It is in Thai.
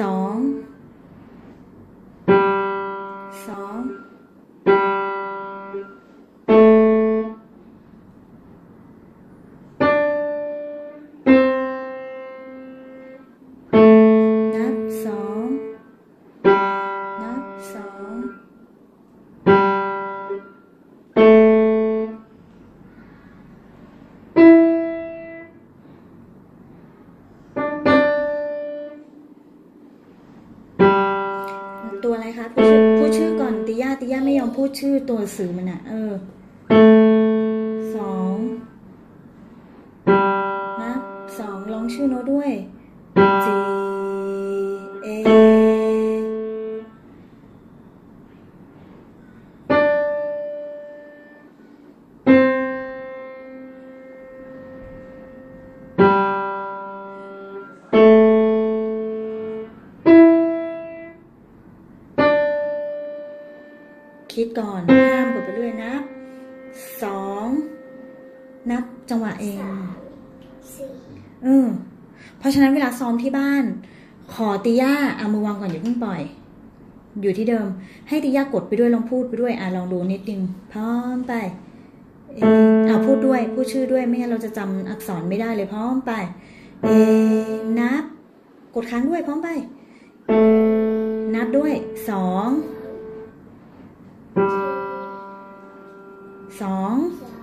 สอง ตัวอะไรคะพูดชื่อพูดชื่อก่อนติย่าติย่าไม่ยอมพูดชื่อตัวสื่อมันอะเออสองนับสองร้องชื่อโน้ตด้วยสี่ คิดก่อนห้ามกดไปเรื่อยนับสองนับจังหวะเองสี่เออเพราะฉะนั้นเวลาซ้อมที่บ้าน ขอติย่าเอามือวางก่อนอย่าเพิ่งปล่อย อยู่ที่เดิม ให้ติย่ากดไปด้วยลองพูดไปด้วยอะลองดูนิดนึงพร้อมไปเออ่าพูดด้วยพูดชื่อด้วยไม่งั้นเราจะจำอักษรไม่ได้เลยพร้อมไป เอนับ กดค้างด้วยพร้อมไป นับด้วยสอง สองส